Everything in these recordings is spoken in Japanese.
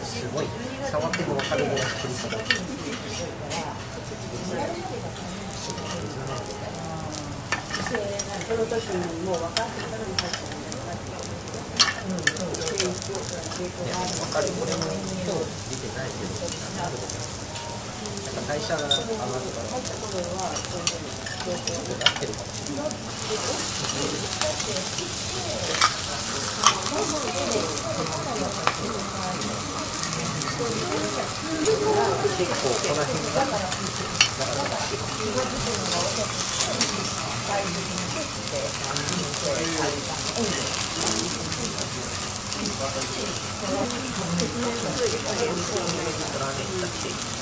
すごい触っても分かるぐらい作り方その時にもう分かってたのに入ってるんだなって。うん、そう。抵抗抵抗がある。分か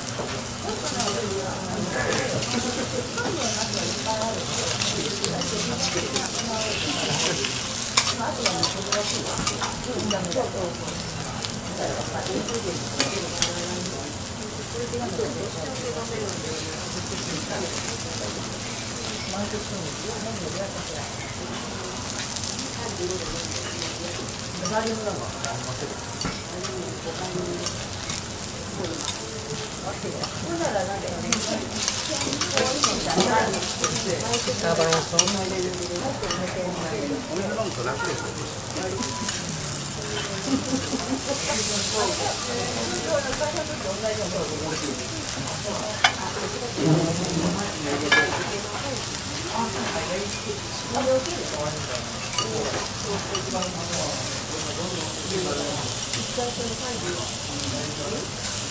粘りのかのは持ってる。一回その会議は。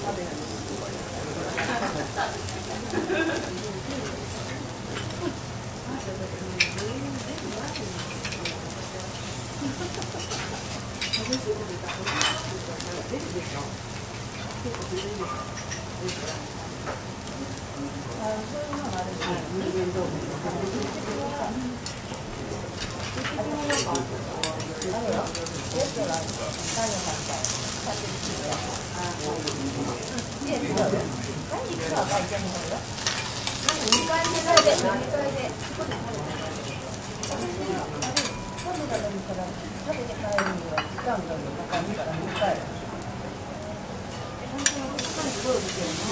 んか代謝が上がるから入った頃はそういうふうに抵抗ちょっ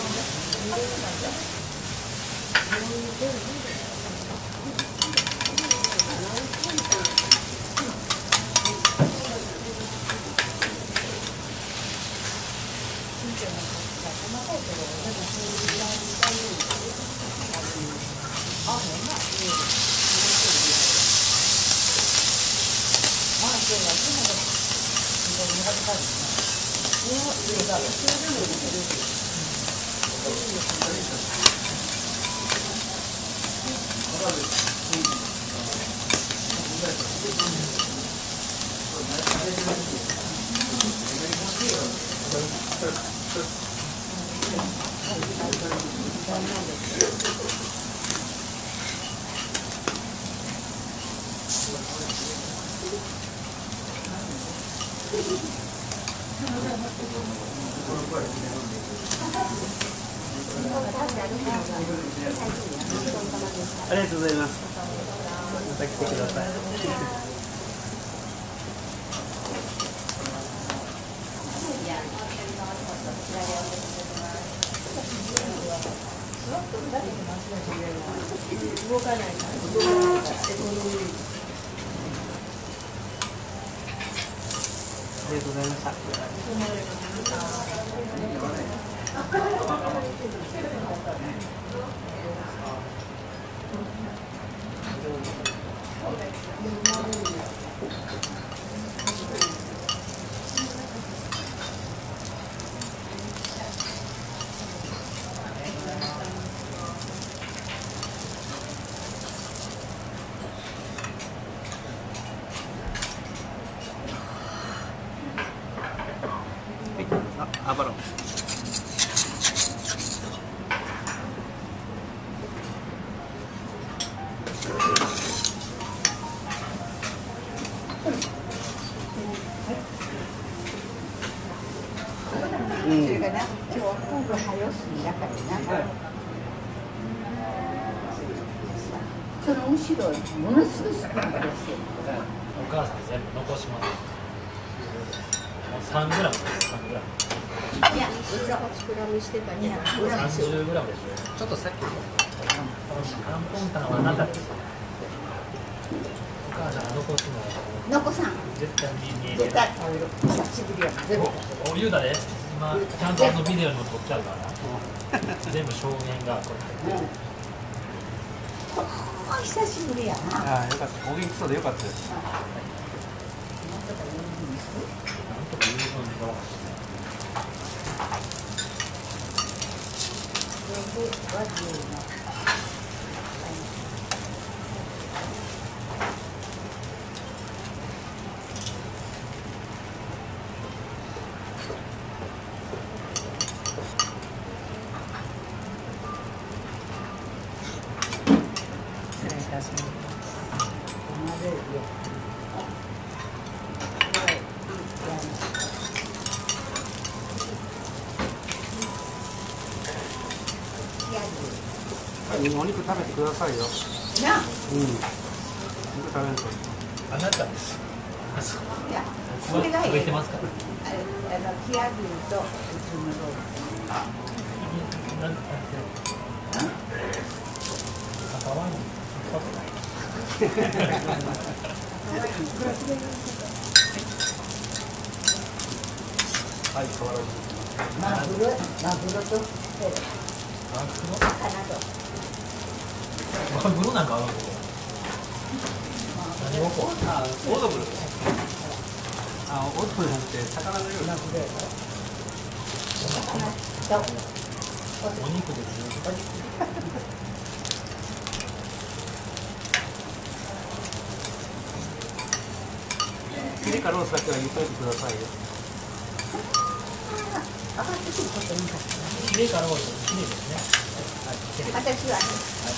と合ってるかもしれない結構この辺がサーバランスをありがとうございます。また来てください。動かないから。がとうございました。あ、アバロン。それからな今日は今度早よすぎだからな、その後ろものすごいスピードしてるお母さん。全部残します。もう3グラム、膨らみしてたけど30グラムでしょ。ちょっとさっきの。アンポンタンはあなたですよ。お母さんが残すのは残さん絶対に見えて絶対食べる久しぶりや全部お言うだで、今ちゃんとあのビデオにも撮ってあるから。全部証言がこれ。うんあ久しぶりやなああ、よかった。お元気そうでよかったです。なんとか言うのに Владимировна. なあうん。あなたです。いやそれがいい食べてますから。あれあのキア牛と普通のローなんなんて赤ワインはい、変わらず。マグロマグロとえマグロ魚とマグロなんかあるの、オードブル。あ、オードブルじゃなくて、魚の料理。マグロやろ魚とお肉ですよヒレかロースだけは言っといてくださいよ。上がってくることなかったなヒレから多いですね私はね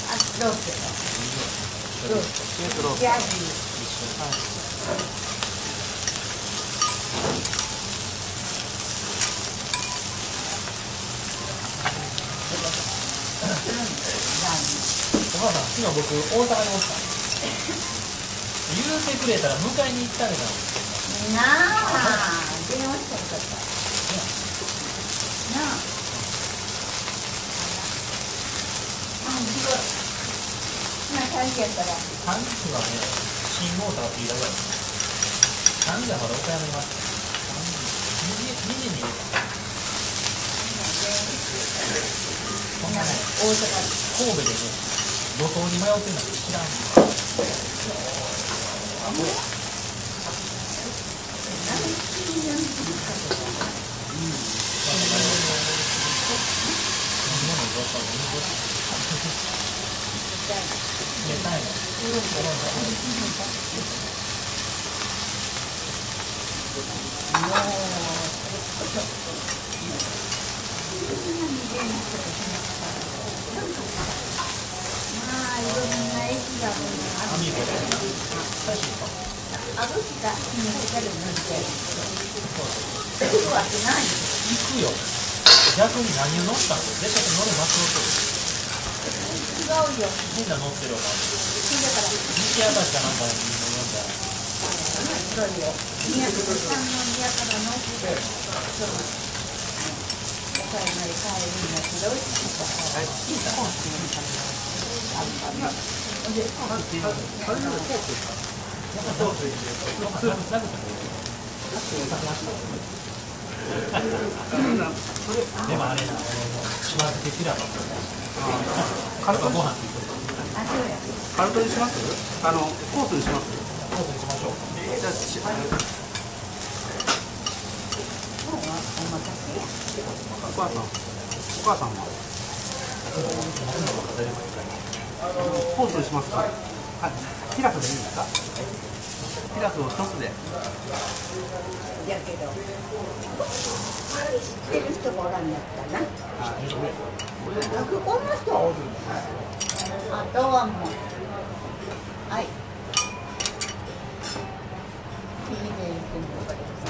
あロースロースヒレとロース。キア牛はい。お母さん昨日僕大阪におった言うてくれたら迎えに行ってあげたのなあ電話したらよかったなああすごいな感じやったら3時はね新大阪って言いだけだ3時はまだ岡山にいます2時に入れたそんなね大阪神戸でね路頭に迷ってんなんて知らんあいろんな駅がもうあるアミーゴで最初かあるしか決めてるの行くよ。逆に何を乗ったの？絶対乗れますよ違うよみんな乗ってるわだから西明石かなんかに乗んだらそうよ宮古さんの宮からのそう岡山へ帰るんだけどはい。なんかなくてもいいでもあれな、あの島漬けピラフカルトご飯って言ってあそうやカルトにします？あのコースにします？コースにしましょう。じゃあしお母さん。お母さん。は？コースにしますか？はい。ピラフでいいですか？ピラフを一つで。やけど。知ってる人がおらんやったな。よくこの人はおるあとはもうはい。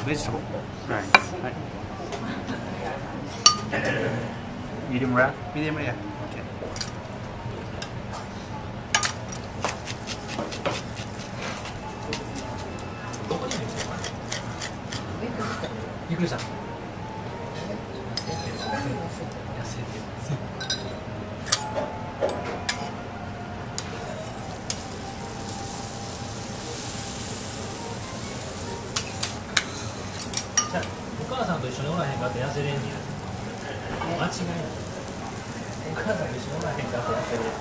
ベジタブルはいはいミディアムラミディアムレアびっくりした。痩せてじゃあお母さんと一緒におらへんかって痩せれんねや。間違いない。お母さんと一緒におらへんかって痩せれん。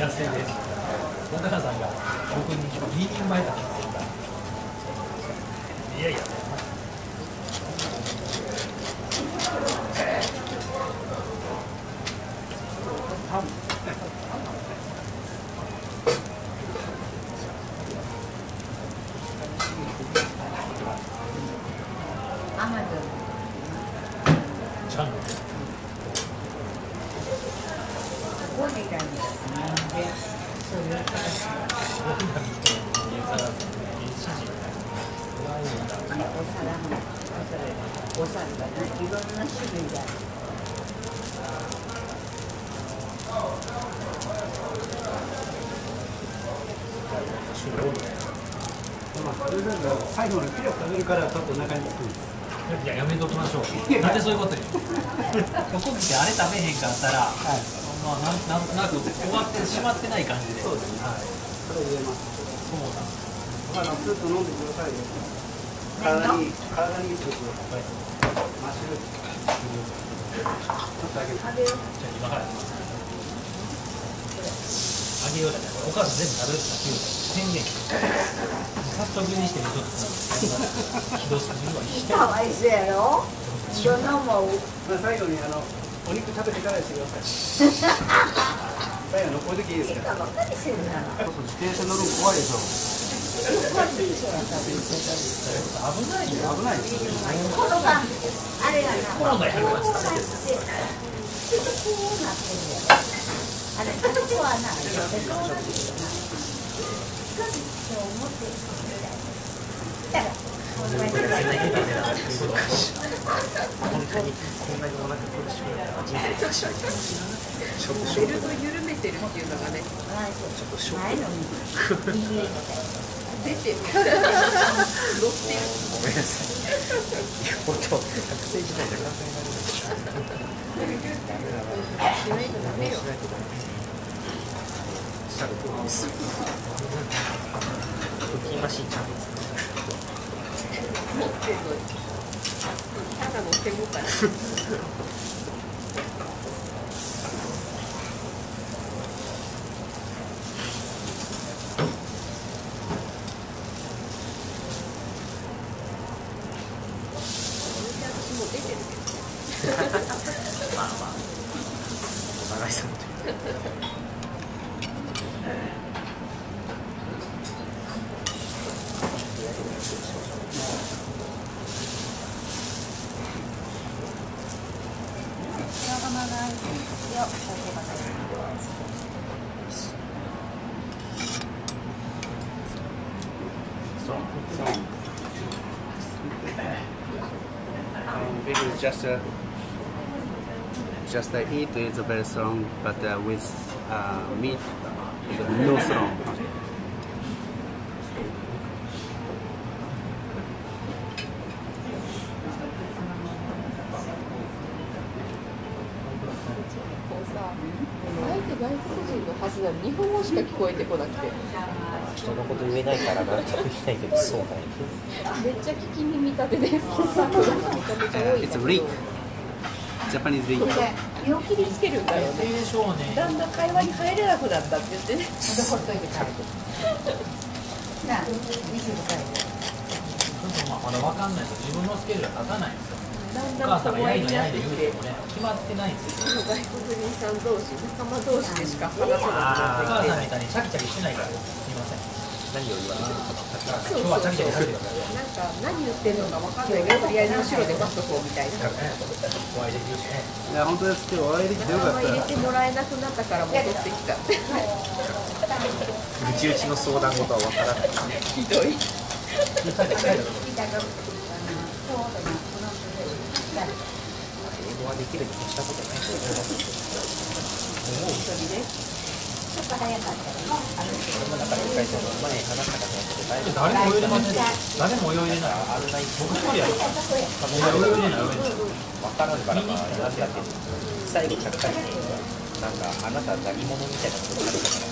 痩せれん。お母さんが僕に2人前だって言った。いやいや。アマゾンちゃんと。ゴリラになんでそういう形あのお皿もお皿がないろんな種類がある最後にピラフ食べるからちょっとお腹につくんですいや、やめときましょう。なんでそういうこと言うここ来てあれ食べへんかったら、まあ、なんなんとなく終わってしまってない感じで。そうですね。はい。それ入れますそうなんです。あのスープ飲んでくださいよ体に体にいいスープマッシュルームちょっとあげるあ今からやります。あげようじゃない。お母さん全部食べるって言う宣言。早速にしてちょっとひどすぎるわ。してかわいそうやろどのもまあ最後にあのお肉食べてからしてください最後のこういう時いですか自転車乗るの怖いでしょないよ。危ないこのがあれがなコロナやるこうなってちょっとこうなってるやあれあそこはなこうなってるよなそう思ってるだからこんなにこんなにお腹苦しくなった人生確かにショックショックベルト緩めてるっていうのがねちょっとショッない出てる乗ってるごめんなさい。いや本当学生時代で関西になりましたしない。とダメよしない。とダメですおっしゃる腹筋マシンちゃんと使う持ってるのにただの手応え私もう出てるけどまあまあお互い様という白玉が入ってるよ酒が入ってる So, so um, this is just a just the heat is very strong, but uh, with uh, meat no strong.「こうさ相手外国人のはずなのに日本語しか聞こえてこなくて人のこと言えないからなんとも言えないけどそうだよめっちゃ聞き耳立てでスタッフがめちゃめちゃ多い It's ん a だ reek. Japanese けど reek. これ身を切りつけるんだよねだんだん会話に入れなくなったって言ってねまだほっといて帰るなあ25回でちょっとまあまだわかんないですよ自分のスケジュールが立たないんですよだんおだん小母さんがやいのやい言うてもね決まってないんですよ外国人さん同士仲間同士でしか話さあーお母さんみたいにチャキチャキしてないからすみません何を言われてるのかきて今日はチャキチャキされてくださいなんか何言ってんのかわかん。ないけどとりあえず後ろで待っとこうみた。いなお会いできるしねいや、本当です。今日お会いできてよかった。入れ。てもらえなくなった。から戻ってきた。ってうちうちの相談事は分からないひどい英語はできるに越した。ことないと思い早かったよあの人俺もだから一回その前話したかと思ってだいぶ誰も泳いでません。誰も泳いでないあるない僕一人やる僕泳いでないからんからまあなんだけど最後ちゃっかりなんかあなた何者みたいなことになるから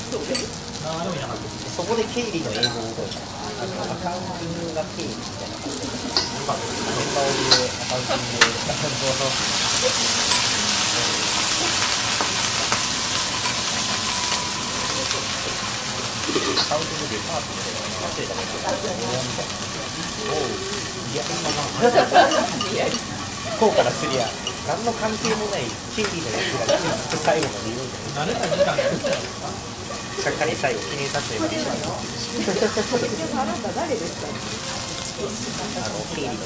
何もいなかったそこで経理の英語を覚えたあのアカウンティングが経理みたいな感じでメンバーをアカウンティングアカウントのアカウンティングデパートメント忘れたけど日本みたいなおうカウントでデパートで稼いや今まあこうからすりゃ何の関係もない経理のやつがずっと最後まで言うんだよ慣れた時間がやってたよちゃっかり最後記念撮影まで一緒に結局あなた誰ですかあの経理の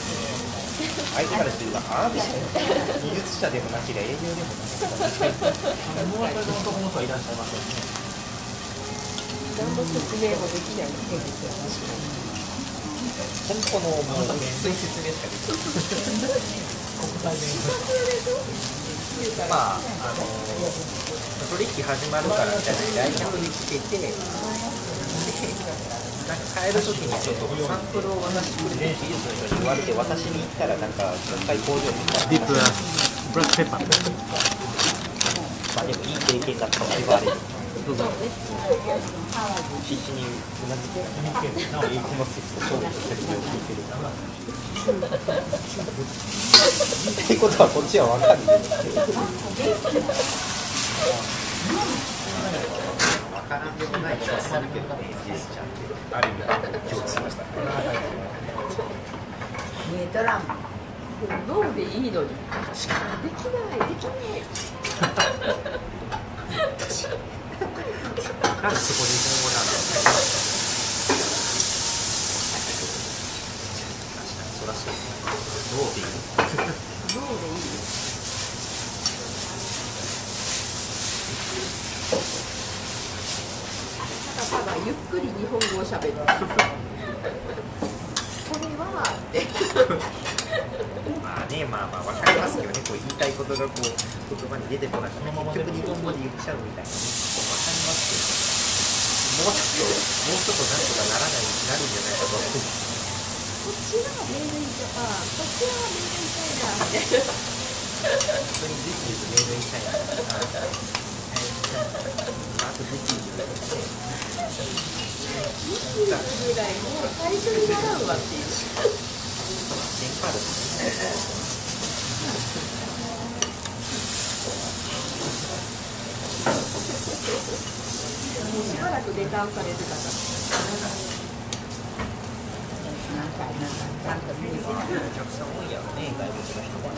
相手からしてみればああでしょ技術者でもなければ営業でもなければもう一人の男の人はいらっしゃいますよね何の説明もできない手口本当のもう薄い説明しかできない国際弁まああの取引始まるからみたいな来客につけてでなん。か帰る時にちょっとサンプルを渡してくれて技術の人に言われて渡しに行ったらなん。かもう一回工場に行ったら Deep uh, black pepper. まあでもいい経験だったわ言われるどうぞ。必死にうなずけ英語の説と勝負の説明を聞いてるってことはこっちは分かるよ分からんでもない気がするけどねジェスチャーってある意味共通しました見えとらんもん脳でいいのにできないできないなんでそこ日本語なんだろうねそらそうどうでいい脳でいいただただゆっくり日本語をしゃべる これはってまあねまあまあ分かりますけどねことがこう言葉に出てこなくて結局日本語で言っちゃうみたいなね分かりますけどもうちょっともうちょっとなんとかならないなるんじゃないかと思ってこっちはメイドインジャパンこっちはメイドインチャイナみたいな本当にジッジメイドインチャイナあとジッジぐらいもう最初に習うわっていう電波ですもうしばらく出刊されてたからなんかなんかちゃんと見えてないお客さん多いやろね外国の人は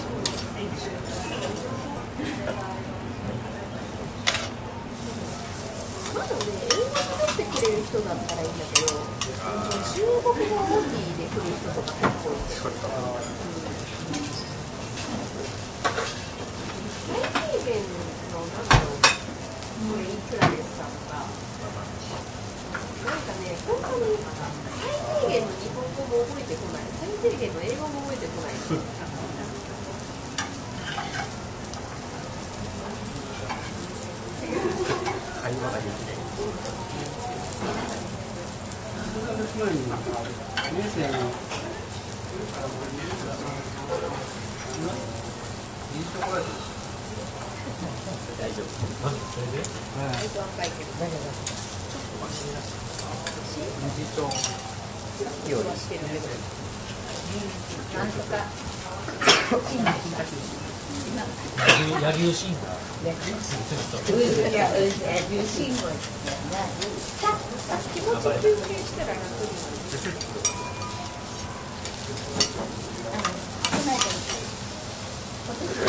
まだね英語になってくれる人だったらいいんだけど中国語オンリーで来る人とか結構いて最低限のなんだろうこれいくらですかなんかね本当に最低限の日本語も覚えてこない最低限の英語も覚えてこない会話ができない数ヶ月前に2年生の。臨床来られて大丈夫何それで割と若いけどマシになってるけどなんとかシンがします野球シーンが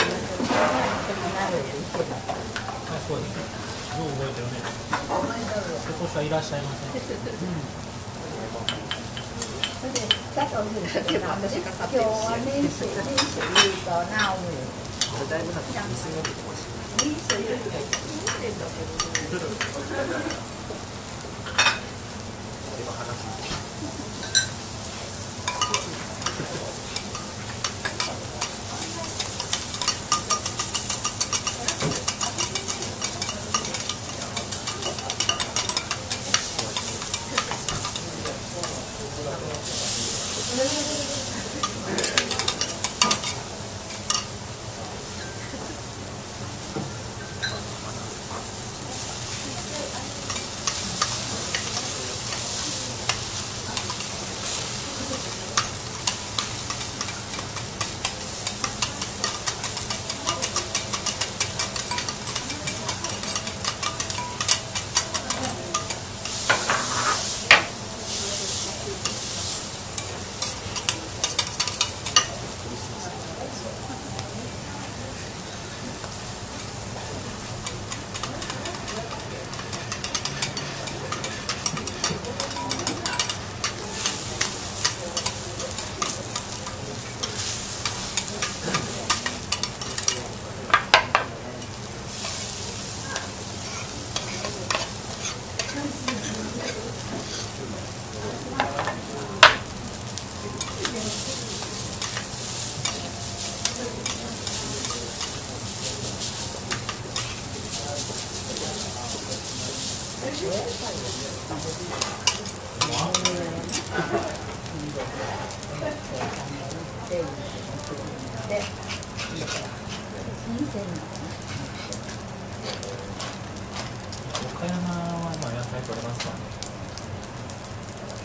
いそうです。よう覚えてるね思い出る今年はいらっしゃいませんそれで佐藤先生が今日はね年始言うとなおだいぶなんかミスが出てました年始言うと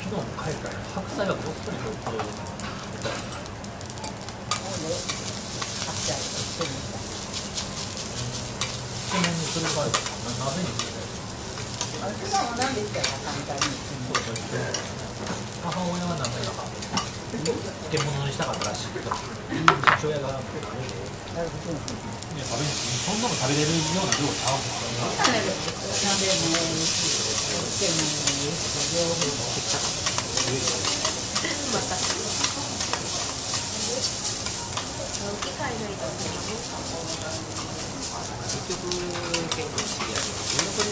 昨日も帰ったら白菜はごっそりとってつけ麺にする場合は鍋にするそうそう母親はなん。か漬物にしたかったらしい父親が食べそんなの食べれるような量ちゃうんですよ機会ないと結局結構知り合い地元に帰ることが多い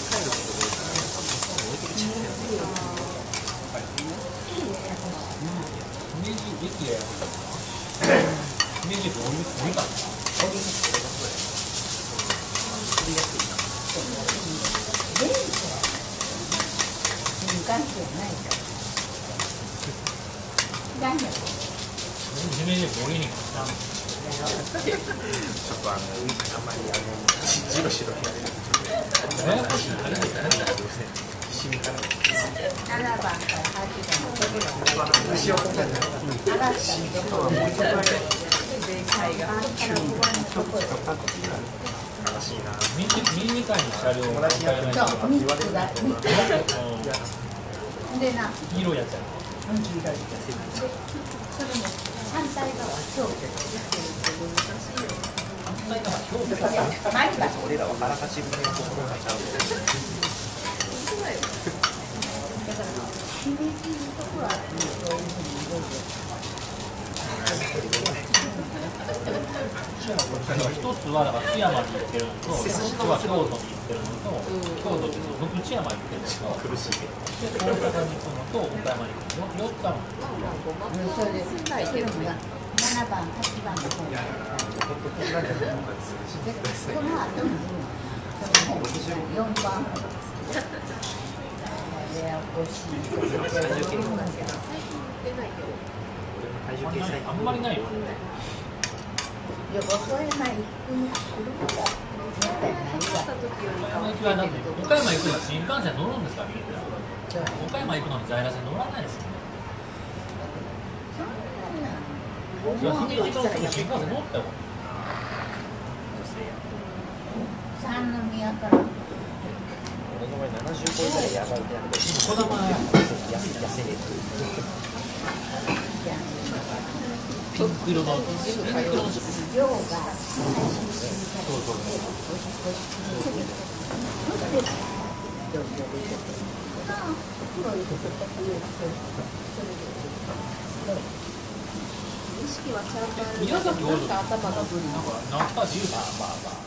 から置いてきちゃうん。だよね明治駅で明治駅降り降りたん。ですか明治駅降りに来たん。ですちょっとあのあん。まりあのジロジロやややこしいなるでな反対側京都いや前橋俺らはあらかしぶりのところがちゃうだから姫路のところはそういうふうに動いてだから一つはだから津山に行ってるのと一つは京都に行ってるのと京都っていうの僕津山行ってるんですよ苦しいけど岡山行くのにその本4番ややこしい体重計最近売ってないけど体重計最近あんまりないよ横山行く車みたいな来た時よりかは岡山行きはだって岡山行くのは新幹線乗るんですかみんな岡山行くのに在来線乗らないですよね。新幹線乗ったよ三宮。から俺の場合70個以内やばいってなる今児玉ピンク色の宮崎おるなん。か頭がなん。か中田自由さん。まあまあ